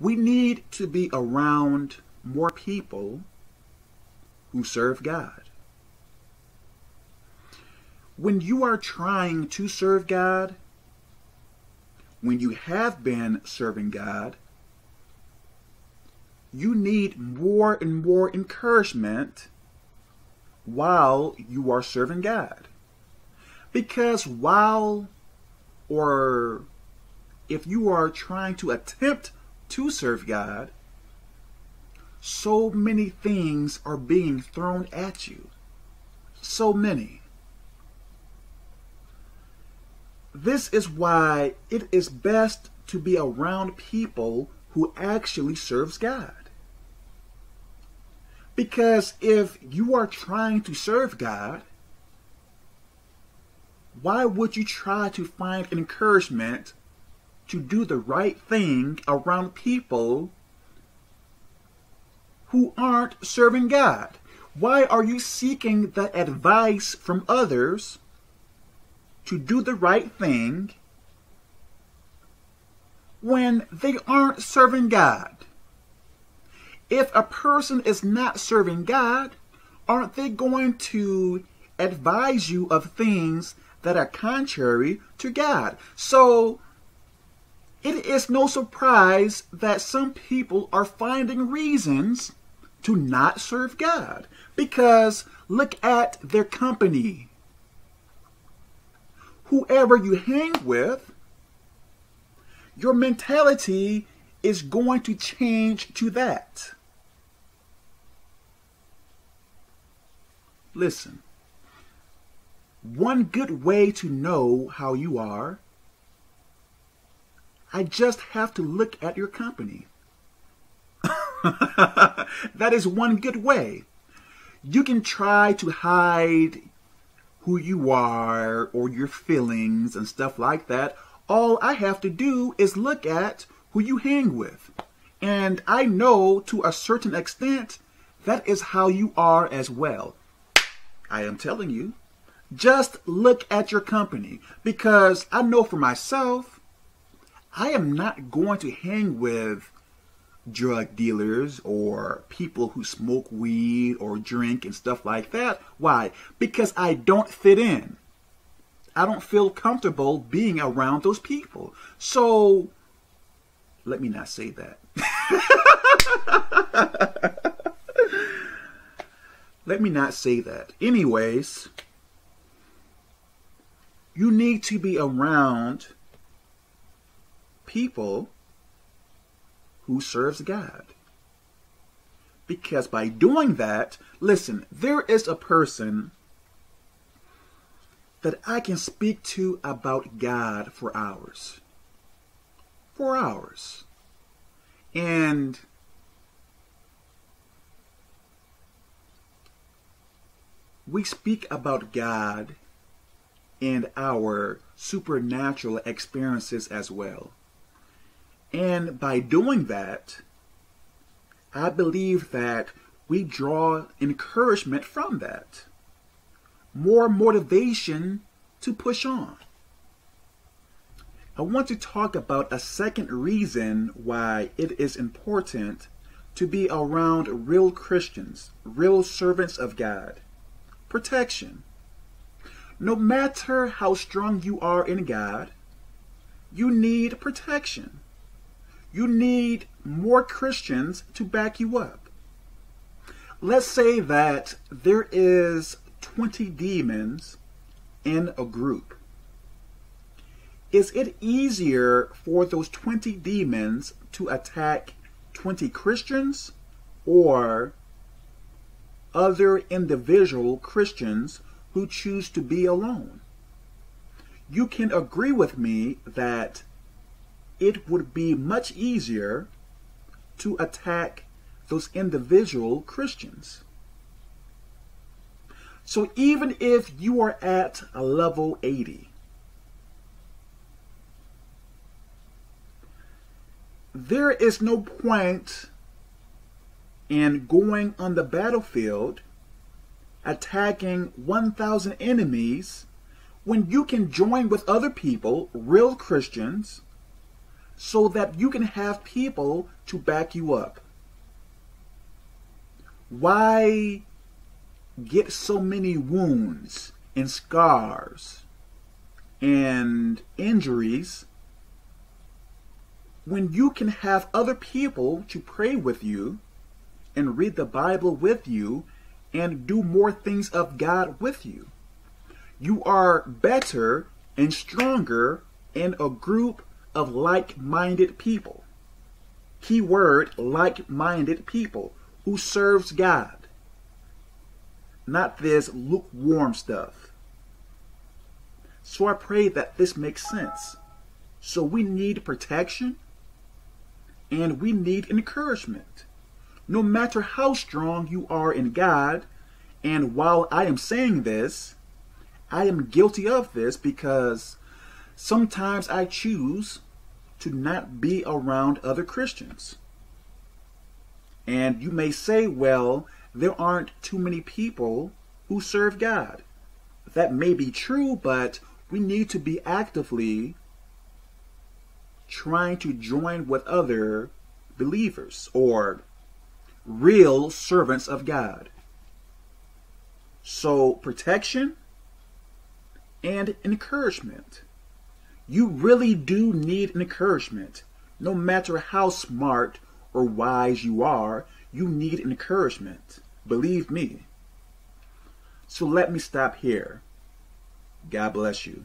we need to be around more people who serve God. When you are trying to serve God, when you have been serving God, you need more and more encouragement while you are serving God. Because while or if you are trying to attempt to serve God, so many things are being thrown at you. So many. This is why it is best to be around people who actually serves God. Because if you are trying to serve God, why would you try to find encouragement to do the right thing around people who aren't serving God? Why are you seeking the advice from others to do the right thing when they aren't serving God? If a person is not serving God, aren't they going to advise you of things that are contrary to God? So it is no surprise that some people are finding reasons to not serve God because look at their company. Whoever you hang with, your mentality is going to change to that. Listen, one good way to know how you are, I just have to look at your company. that is one good way. You can try to hide who you are or your feelings and stuff like that. All I have to do is look at who you hang with. And I know to a certain extent that is how you are as well. I am telling you. Just look at your company because I know for myself, I am not going to hang with drug dealers or people who smoke weed or drink and stuff like that. Why? Because I don't fit in. I don't feel comfortable being around those people. So, let me not say that. let me not say that. Anyways, you need to be around people who serves God. Because by doing that, listen, there is a person that I can speak to about God for hours. For hours. And we speak about God and our supernatural experiences as well. And by doing that, I believe that we draw encouragement from that. More motivation to push on. I want to talk about a second reason why it is important to be around real Christians, real servants of God. Protection. No matter how strong you are in God, you need protection you need more Christians to back you up. Let's say that there is 20 demons in a group. Is it easier for those 20 demons to attack 20 Christians or other individual Christians who choose to be alone? You can agree with me that it would be much easier to attack those individual Christians. So even if you are at a level 80, there is no point in going on the battlefield attacking 1,000 enemies when you can join with other people, real Christians, so that you can have people to back you up. Why get so many wounds and scars and injuries when you can have other people to pray with you and read the Bible with you and do more things of God with you. You are better and stronger in a group of like minded people. Keyword like minded people who serves God. Not this lukewarm stuff. So I pray that this makes sense. So we need protection and we need encouragement. No matter how strong you are in God, and while I am saying this, I am guilty of this because sometimes I choose to not be around other Christians. And you may say, well, there aren't too many people who serve God. That may be true, but we need to be actively trying to join with other believers or real servants of God. So, protection and encouragement. You really do need encouragement. No matter how smart or wise you are, you need encouragement. Believe me. So let me stop here. God bless you.